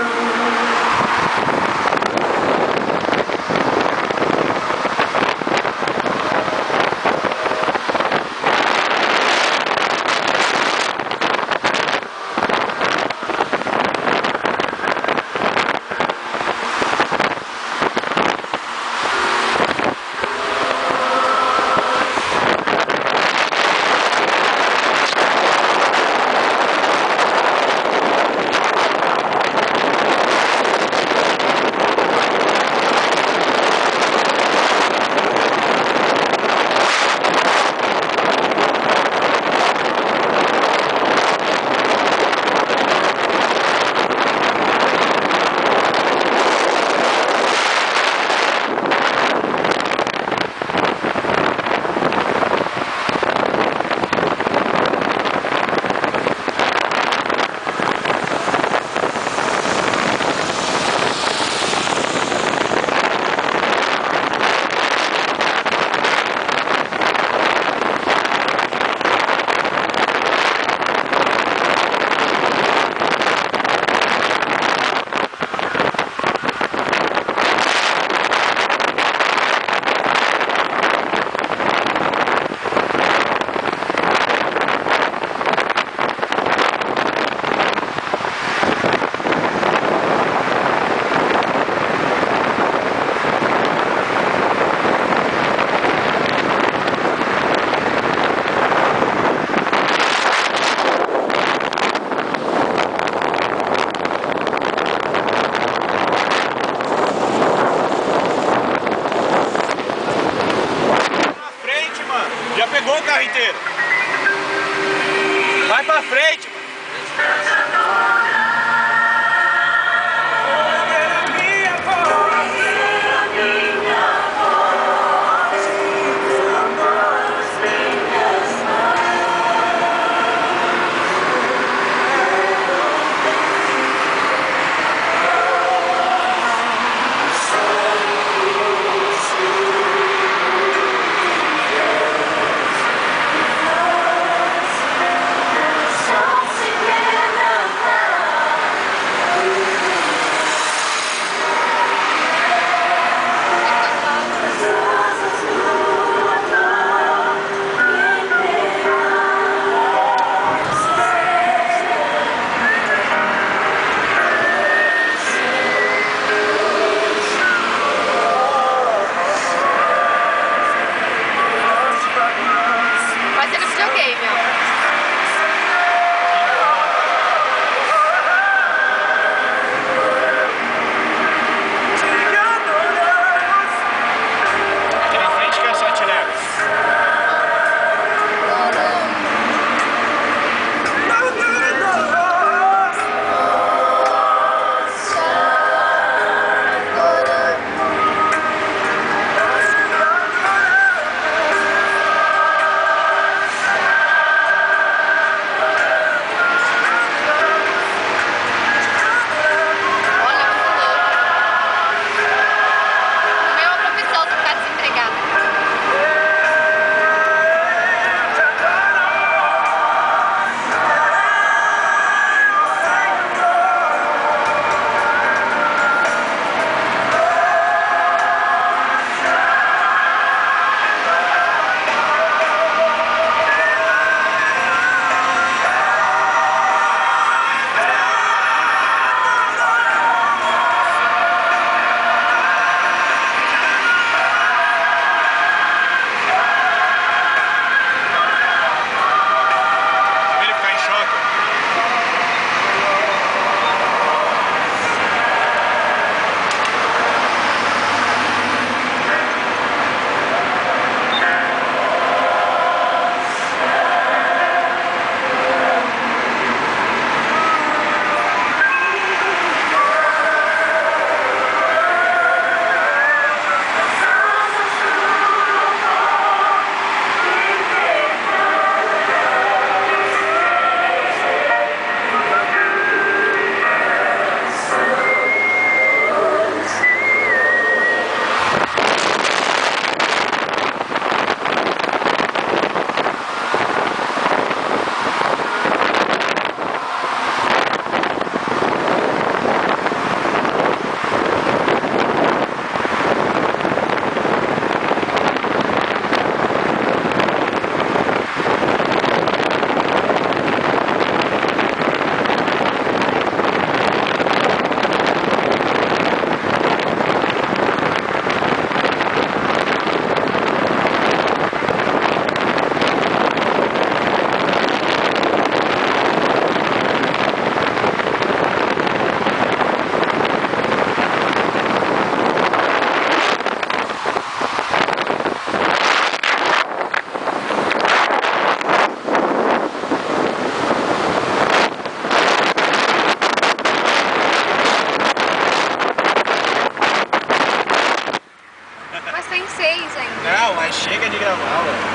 pra frente. Carro inteiro. Vai pra frente, de gravar, mano.